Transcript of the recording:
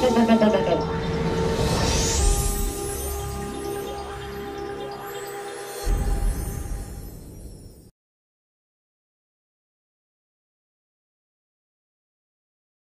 ta ta ta ta ta